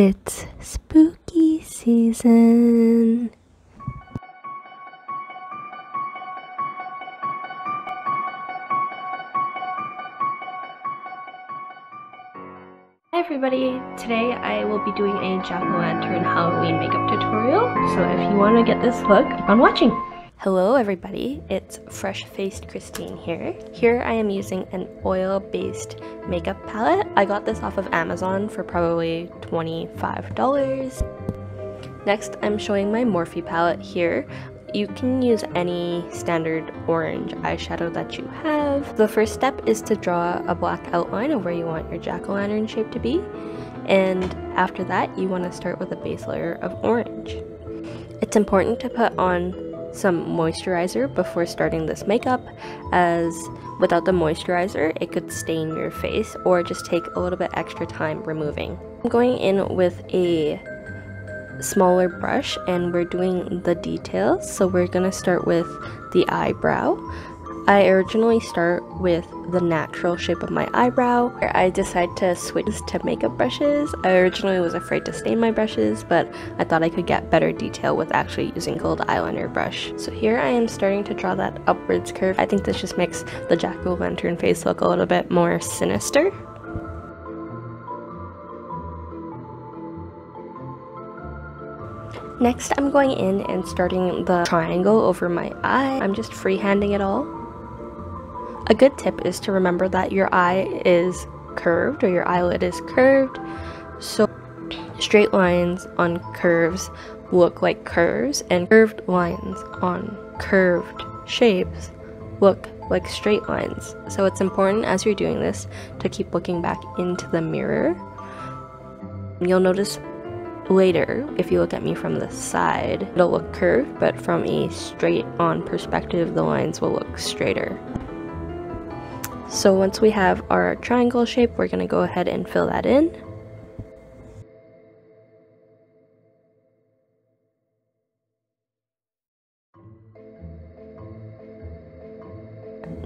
It's spooky season. Hi everybody! Today I will be doing a jack-o'-lantern Halloween makeup tutorial, so if you want to get this look, keep on watching! Hello everybody, it's Fresh Faced Christine here. Here I am using an oil-based makeup palette. I got this off of Amazon for probably $25. Next I'm showing my Morphe palette here. You can use any standard orange eyeshadow that you have. The first step is to draw a black outline of where you want your jack-o'-lantern shape to be. And after that, you want to start with a base layer of orange. It's important to put on some moisturizer before starting this makeup as without the moisturizer it could stain your face or just take a little bit extra time removing. I'm going in with a smaller brush and we're doing the details. So we're gonna start with the eyebrow. I originally start with the natural shape of my eyebrow. I decide to switch to makeup brushes. I originally was afraid to stain my brushes, but I thought I could get better detail with actually using gold eyeliner brush. So here I am starting to draw that upwards curve. I think this just makes the jack-o'-lantern face look a little bit more sinister. Next, I'm going in and starting the triangle over my eye. I'm just freehanding it all. A good tip is to remember that your eye is curved or your eyelid is curved. So straight lines on curves look like curves and curved lines on curved shapes look like straight lines. So it's important as you're doing this to keep looking back into the mirror. You'll notice later, if you look at me from the side, it'll look curved, but from a straight on perspective, the lines will look straighter. So once we have our triangle shape, we're going to go ahead and fill that in.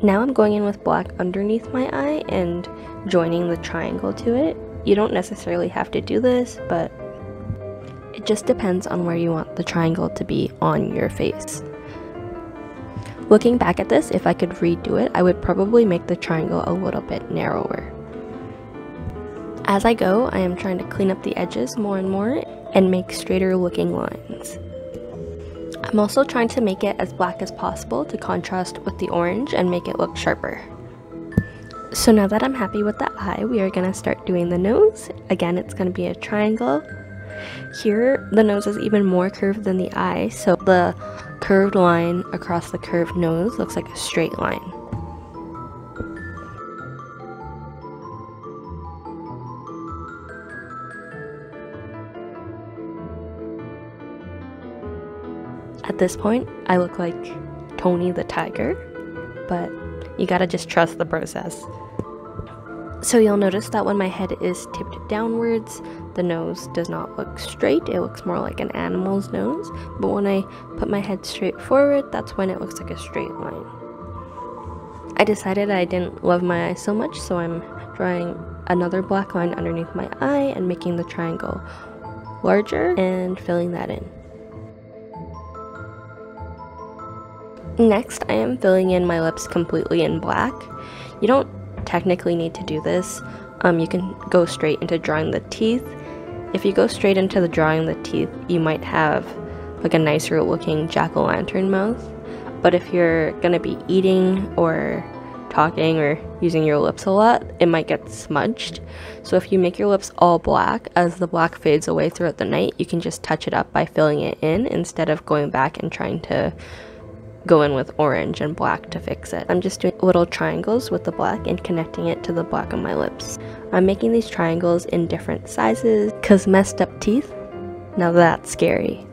Now I'm going in with black underneath my eye and joining the triangle to it. You don't necessarily have to do this, but it just depends on where you want the triangle to be on your face. Looking back at this, if I could redo it, I would probably make the triangle a little bit narrower. As I go, I am trying to clean up the edges more and more and make straighter looking lines. I'm also trying to make it as black as possible to contrast with the orange and make it look sharper. So now that I'm happy with the eye, we are going to start doing the nose. Again, it's going to be a triangle here, the nose is even more curved than the eye, so the curved line across the curved nose looks like a straight line. At this point, I look like Tony the Tiger, but you gotta just trust the process. So you'll notice that when my head is tipped downwards, the nose does not look straight. It looks more like an animal's nose. But when I put my head straight forward, that's when it looks like a straight line. I decided I didn't love my eye so much, so I'm drawing another black line underneath my eye and making the triangle larger and filling that in. Next, I am filling in my lips completely in black. You don't technically need to do this. Um, you can go straight into drawing the teeth. If you go straight into the drawing the teeth, you might have like a nicer looking jack-o'-lantern mouth. But if you're gonna be eating or talking or using your lips a lot, it might get smudged. So if you make your lips all black, as the black fades away throughout the night, you can just touch it up by filling it in instead of going back and trying to go in with orange and black to fix it. I'm just doing little triangles with the black and connecting it to the black on my lips. I'm making these triangles in different sizes because messed up teeth, now that's scary.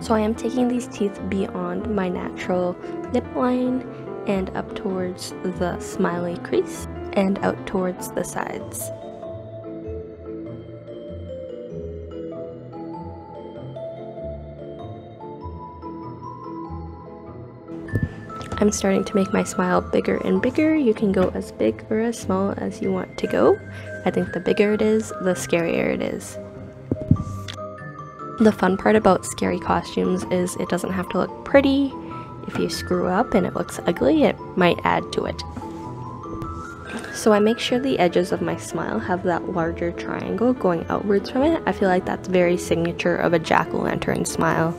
So I am taking these teeth beyond my natural lip line and up towards the smiley crease and out towards the sides. I'm starting to make my smile bigger and bigger. You can go as big or as small as you want to go. I think the bigger it is, the scarier it is. The fun part about scary costumes is it doesn't have to look pretty. If you screw up and it looks ugly, it might add to it. So I make sure the edges of my smile have that larger triangle going outwards from it. I feel like that's very signature of a jack-o'-lantern smile.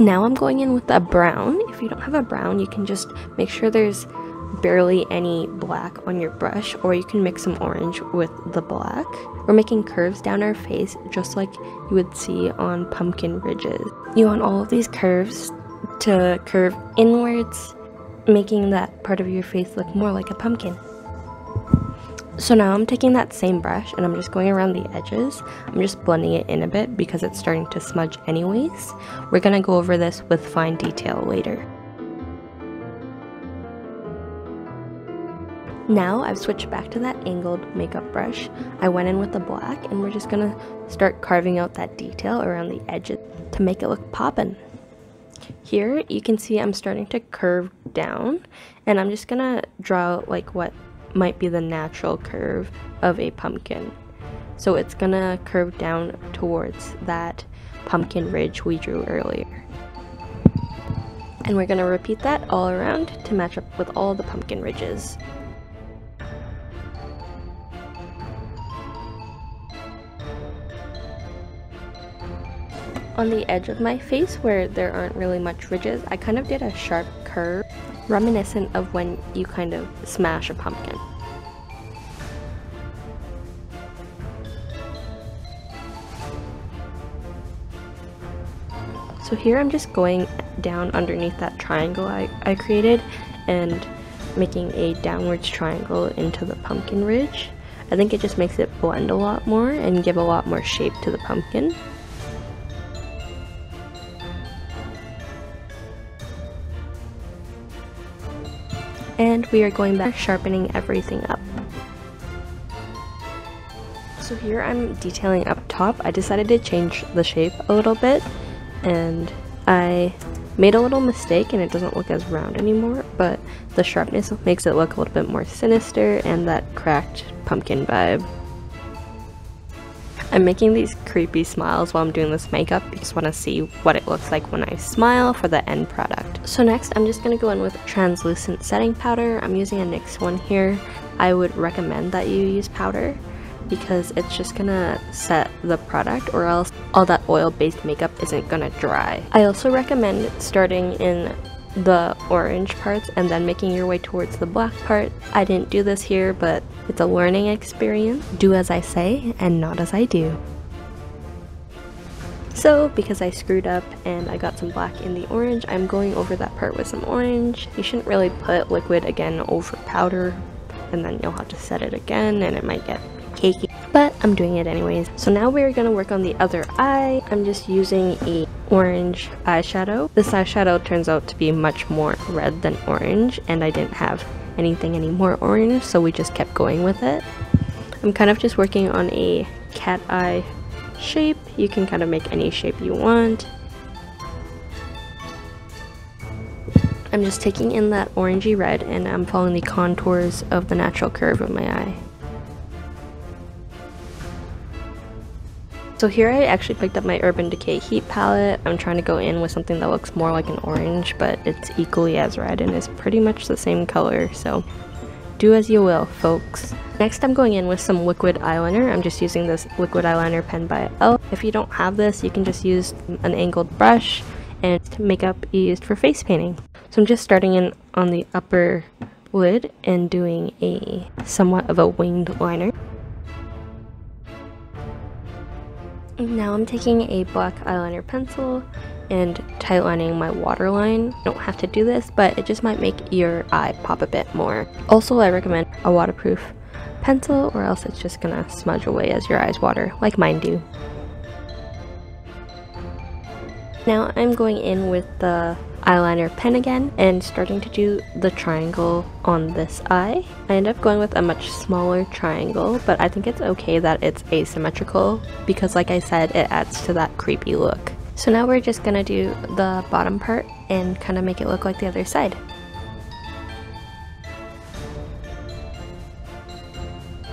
Now I'm going in with a brown. If you don't have a brown, you can just make sure there's barely any black on your brush or you can mix some orange with the black. We're making curves down our face just like you would see on pumpkin ridges. You want all of these curves to curve inwards, making that part of your face look more like a pumpkin. So now I'm taking that same brush and I'm just going around the edges. I'm just blending it in a bit because it's starting to smudge anyways. We're gonna go over this with fine detail later. Now I've switched back to that angled makeup brush. I went in with the black and we're just gonna start carving out that detail around the edges to make it look poppin'. Here you can see I'm starting to curve down and I'm just gonna draw out like what might be the natural curve of a pumpkin. So it's gonna curve down towards that pumpkin ridge we drew earlier. And we're gonna repeat that all around to match up with all the pumpkin ridges. On the edge of my face where there aren't really much ridges, I kind of did a sharp curve, reminiscent of when you kind of smash a pumpkin. So here I'm just going down underneath that triangle I, I created and making a downwards triangle into the pumpkin ridge. I think it just makes it blend a lot more and give a lot more shape to the pumpkin. And we are going back sharpening everything up. So here I'm detailing up top. I decided to change the shape a little bit and I made a little mistake and it doesn't look as round anymore, but the sharpness makes it look a little bit more sinister and that cracked pumpkin vibe. I'm making these creepy smiles while I'm doing this makeup. I just want to see what it looks like when I smile for the end product. So next I'm just going to go in with translucent setting powder. I'm using a NYX one here. I would recommend that you use powder because it's just gonna set the product or else all that oil based makeup isn't gonna dry. I also recommend starting in the orange parts and then making your way towards the black part. I didn't do this here, but it's a learning experience. Do as I say and not as I do. So, because I screwed up and I got some black in the orange, I'm going over that part with some orange. You shouldn't really put liquid again over powder and then you'll have to set it again and it might get cakey. But I'm doing it anyways. So now we're gonna work on the other eye. I'm just using a orange eyeshadow. This eyeshadow turns out to be much more red than orange and I didn't have anything any more orange so we just kept going with it. I'm kind of just working on a cat eye shape. You can kind of make any shape you want. I'm just taking in that orangey red and I'm following the contours of the natural curve of my eye. So here I actually picked up my Urban Decay Heat palette. I'm trying to go in with something that looks more like an orange, but it's equally as red and is pretty much the same color, so do as you will, folks. Next I'm going in with some liquid eyeliner. I'm just using this liquid eyeliner pen by Elle. If you don't have this, you can just use an angled brush and makeup used for face painting. So I'm just starting in on the upper lid and doing a somewhat of a winged liner. Now I'm taking a black eyeliner pencil and tightlining my waterline. Don't have to do this, but it just might make your eye pop a bit more. Also, I recommend a waterproof pencil or else it's just gonna smudge away as your eyes water, like mine do. Now I'm going in with the eyeliner pen again and starting to do the triangle on this eye. I end up going with a much smaller triangle, but I think it's okay that it's asymmetrical because like I said, it adds to that creepy look. So now we're just gonna do the bottom part and kind of make it look like the other side.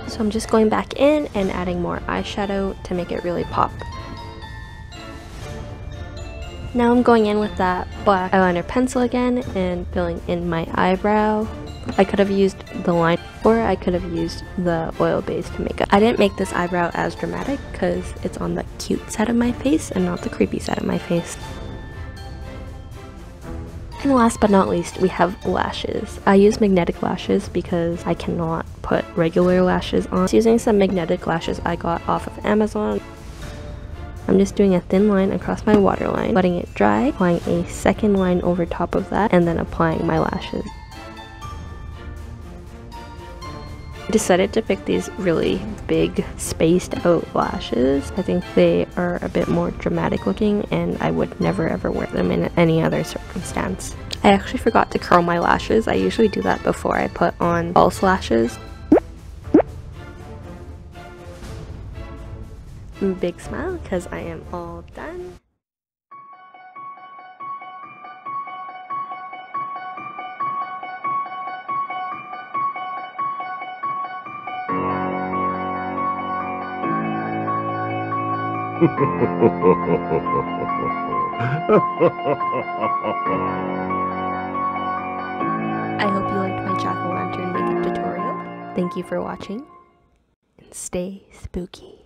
So I'm just going back in and adding more eyeshadow to make it really pop. Now I'm going in with that black eyeliner pencil again and filling in my eyebrow. I could have used the line or I could have used the oil-based makeup. I didn't make this eyebrow as dramatic because it's on the cute side of my face and not the creepy side of my face. And last but not least, we have lashes. I use magnetic lashes because I cannot put regular lashes on. using some magnetic lashes I got off of Amazon. I'm just doing a thin line across my waterline, letting it dry, applying a second line over top of that, and then applying my lashes. I decided to pick these really big spaced out lashes. I think they are a bit more dramatic looking and I would never ever wear them in any other circumstance. I actually forgot to curl my lashes. I usually do that before I put on false lashes. Big smile because I am all done. I hope you liked my jack-o'-lantern makeup tutorial. Thank you for watching and stay spooky.